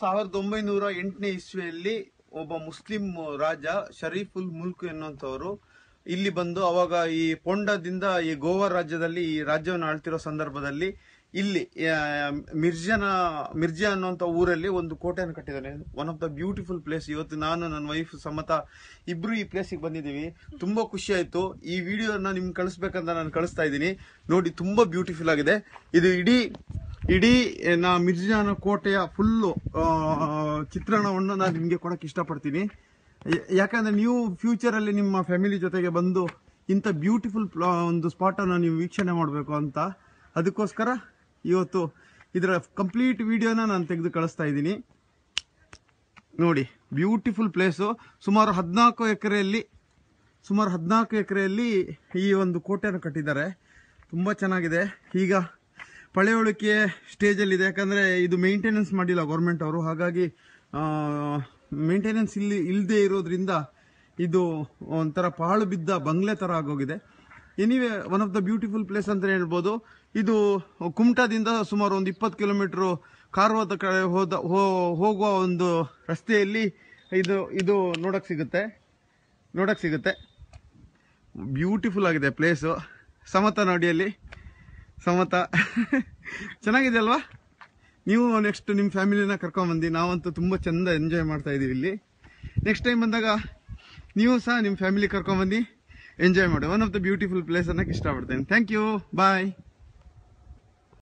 ಸಾವಿರದ ಒಂಬೈನೂರ ಎಂಟನೇ ಇಸ್ವಿಯಲ್ಲಿ ಒಬ್ಬ ಮುಸ್ಲಿಂ ರಾಜ ಶರೀಫ್ ಉಲ್ ಮುಲ್ಕ್ ಎನ್ನುವಂಥವರು ಇಲ್ಲಿ ಬಂದು ಅವಾಗ ಈ ಪೊಂಡದಿಂದ ಈ ಗೋವಾ ರಾಜ್ಯದಲ್ಲಿ ಈ ರಾಜ್ಯವನ್ನು ಆಳ್ತಿರೋ ಸಂದರ್ಭದಲ್ಲಿ ಇಲ್ಲಿ ಮಿರ್ಜಾನ, ಮಿರ್ಜಾ ಅನ್ನುವಂಥ ಊರಲ್ಲಿ ಒಂದು ಕೋಟೆಯನ್ನು ಕಟ್ಟಿದ್ದಾರೆ. One of the beautiful place ಇವತ್ತು ನಾನು, ನನ್ನ ವೈಫ್ ಸಮತ ಇಬ್ರು ಈ ಪ್ಲೇಸಿಗೆ ಬಂದಿದ್ದೀವಿ. ತುಂಬ ಖುಷಿ ಆಯ್ತು. ಈ ವಿಡಿಯೋನ ನಿಮ್ಗೆ ಕಳಿಸ್ಬೇಕಂತ ನಾನು ಕಳಿಸ್ತಾ ಇದ್ದೀನಿ. ನೋಡಿ, ತುಂಬ ಬ್ಯೂಟಿಫುಲ್ ಆಗಿದೆ. ಇದು ಇಡೀ ಇಡೀ ನಾ ಮಿರ್ಜಾನ ಕೋಟೆಯ ಫುಲ್ಲು ಚಿತ್ರಣವನ್ನು ನಾನು ನಿಮಗೆ ಕೊಡಕ್ಕೆ ಇಷ್ಟಪಡ್ತೀನಿ. ಯಾಕಂದರೆ ಯಾಕಂದ್ರೆ ನೀವು ಫ್ಯೂಚರಲ್ಲಿ ನಿಮ್ಮ ಫ್ಯಾಮಿಲಿ ಜೊತೆಗೆ ಬಂದು ಇಂಥ ಬ್ಯೂಟಿಫುಲ್ ಒಂದು ಸ್ಪಾಟನ್ನು ನೀವು ವೀಕ್ಷಣೆ ಮಾಡಬೇಕು ಅಂತ. ಅದಕ್ಕೋಸ್ಕರ ಇವತ್ತು ಇದರ ಕಂಪ್ಲೀಟ್ ವಿಡಿಯೋನ ನಾನು ತೆಗೆದು ಕಳಿಸ್ತಾ ಇದ್ದೀನಿ. ನೋಡಿ ಬ್ಯೂಟಿಫುಲ್ ಪ್ಲೇಸು ಸುಮಾರು ಹದಿನಾಲ್ಕು ಎಕರೆಯಲ್ಲಿ, ಸುಮಾರು ಹದಿನಾಲ್ಕು ಎಕರೆಯಲ್ಲಿ ಈ ಒಂದು ಕೋಟೆಯನ್ನು ಕಟ್ಟಿದ್ದಾರೆ. ತುಂಬ ಚೆನ್ನಾಗಿದೆ. ಈಗ ಪಳೆಯುಳಿಕೆ ಸ್ಟೇಜಲ್ಲಿದೆ. ಯಾಕಂದರೆ ಇದು ಮೇಂಟೆನೆನ್ಸ್ ಮಾಡಿಲ್ಲ ಗೌರ್ಮೆಂಟ್ ಅವರು. ಹಾಗಾಗಿ ಮೇಂಟೆನೆನ್ಸ್ ಇಲ್ಲಿ ಇಲ್ಲದೆ ಇರೋದ್ರಿಂದ ಇದು ಒಂಥರ ಪಾಳು ಬಿದ್ದ ಬಂಗ್ಲೆ ಥರ ಆಗೋಗಿದೆ. Anyway one of the beautiful place ಅಂತ ಹೇಳ್ಬೋದು. ಇದು ಕುಮಟಾದಿಂದ ಸುಮಾರು ಒಂದು ಇಪ್ಪತ್ತು ಕಿಲೋಮೀಟ್ರು ಕಾರವಾರದ ಕಡೆ ಹೋದ ಹೋಗುವ ಒಂದು ರಸ್ತೆಯಲ್ಲಿ ಇದು ಇದು ನೋಡೋಕ್ಕೆ ಸಿಗುತ್ತೆ. ನೋಡೋಕ್ಕೆ ಸಿಗುತ್ತೆ. ಬ್ಯೂಟಿಫುಲ್ ಆಗಿದೆ ಪ್ಲೇಸು ಸಮತ ನೋಡಿಯಲ್ಲಿ. ಸಮತ. ಚೆನ್ನಾಗಿದೆ ಅಲ್ವಾ ನೀವು ನೆಕ್ಸ್ಟ್ ನಿಮ್ಮ ಫ್ಯಾಮಿಲಿನ ಕರ್ಕೊಂಬಂದು ನಾವಂತೂ ತುಂಬ ಚೆಂದ ಎಂಜಾಯ್ ಮಾಡ್ತಾ ಇದೀವಿ ಇಲ್ಲಿ. ನೆಕ್ಸ್ಟ್ ಟೈಮ್ ಬಂದಾಗ ನೀವು ಸಹ ನಿಮ್ಮ ಫ್ಯಾಮಿಲಿ ಕರ್ಕೊಂಬಂದು ಎಂಜಾಯ್ ಮಾಡಿ one of the beautiful place ಅನ್ನಕ್ಕೆ ಇಷ್ಟಪಡ್ತೇನೆ. Thank you bye